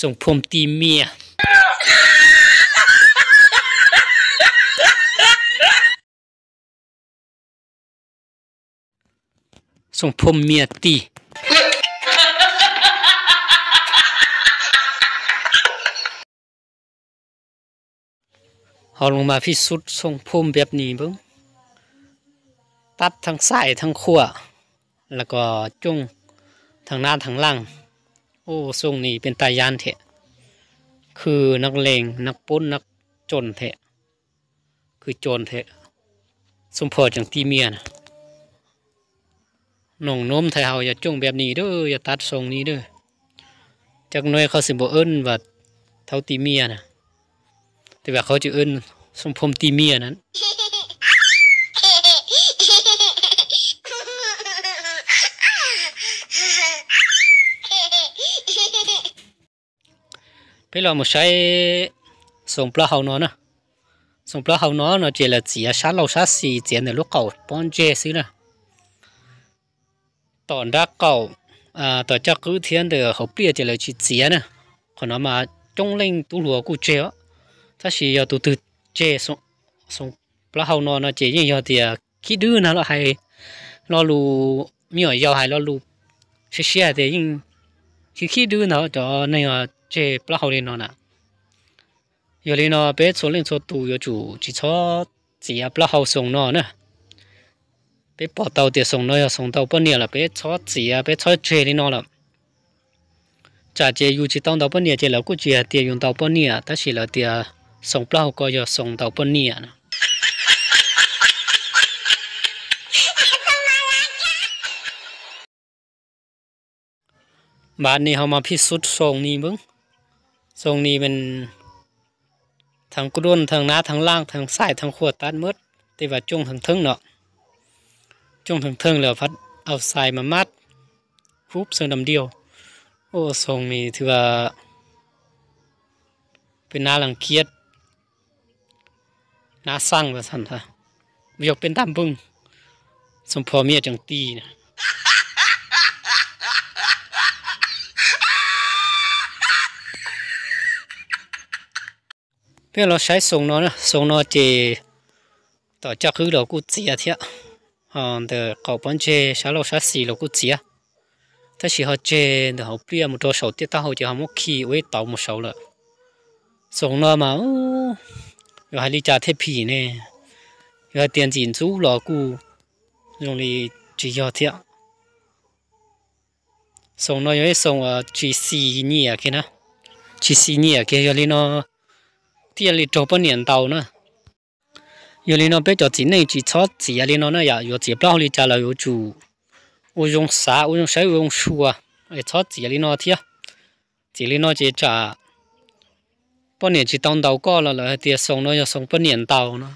ส่งผมตีเมียส่งผมเมียตีเอาลงมาพิสุดทรงผมแบบนี้เบ้งตัดทั้งซ้ายทั้งขวแล้วก็จุ้งทางหน้าทางหล่าง อ้ทรงนี้เป็นตายานเถะคือนักเลงนักปุ้นนักจนเถะคือโจรเถะสมพอจังตีเมียนะน้องโน้มไทยเฮาอย่าจุ้งแบบนี้เด้ออย่าตัดทรงนี้เด้อจากน้อยเขาสิบ่เอิ้นว่าเท่าตีเมียนะแต่ว่าเขาจะเอิ้นสมพมตีเมียนั้น bây giờ một cái sống pla hậu nó nè. Sống pla hậu nó nó chỉ là chỉ là sát lâu sát xì chỉ là lúc cầu bón chê xí nè. Tòn ra cầu à tờ chắc cứ thiên được hậu bia chỉ là chỉ chỉ nè. Còn nó mà trong linh tu lúa cụ chê á. Ta chỉ giờ tu từ chê sống sống pla hậu nó nó chỉ như giờ thì à, khi đứa nó là hay nó lù miệng giờ hay nó lù xí xí thì nhưng khi khi đứa nó cho nên là chế bla hậu lên nó nè giờ lên nó bé số lên số tù giờ chủ chỉ cho chỉ à bla hậu sống nó nè bé bỏ tàu tiền sống nó sống tàu bao nhiêu là bé cho chỉ à bé cho chế lên nó là trả chế dù chỉ tông tàu bao nhiêu chế là cũng chỉ tiền dùng tàu bao nhiêu ta chỉ là tiền sống bla hậu coi giờ sống tàu bao nhiêu nè bạn này họ mà phí sút song ni bưng ทรงนี้มึงทรงนี้เป็นทางกรุนทางน้าทางล่างทางซ้ายทางขวดตัดมืดแต่ว่าจงทางเทิงเนาะจงทางเทิงแล้วพัดเอาทรายมามัดรูปเสือดำเดียว โอ้ทรงนี้ถือว่า เป็นน่ารังเกียจน่าสร้างว่าสันท่ะยกเป็นตามบึงสมพอเมียจังตีนะ cái giờ sấy sông nó nè sông nó chỉ tao chắc cứ đầu cút chia à thiệt ờ từ cậu bán chè sáu lô sáu xì lâu cút chia thế chỉ họ chè để họ bia một đôi sầu tiết tao họ chỉ họ mốc khi với tàu một sầu 了 sông nó mà rồi hai ly trà thế phì nè. Rồi tiền tiền chú lò cu. Rồi đi chỉ cho thiệt sông nó rồi sông chỉ xì nhỉ kia nè chỉ xì nhỉ kia rồi nó thì lì trộn bao nhiêu tàu nữa giờ lì nó bây giờ chỉ này chỉ cho chỉ lì nó nó giờ giờ chỉ bao lì trả lời chủ u dùng xá u dùng sấy u dùng xu à để cho chỉ lì nó thì chỉ lì nó chỉ trả bao nhiêu chỉ tàu tàu có là là thì xong nó giờ xong bao nhiêu tàu nữa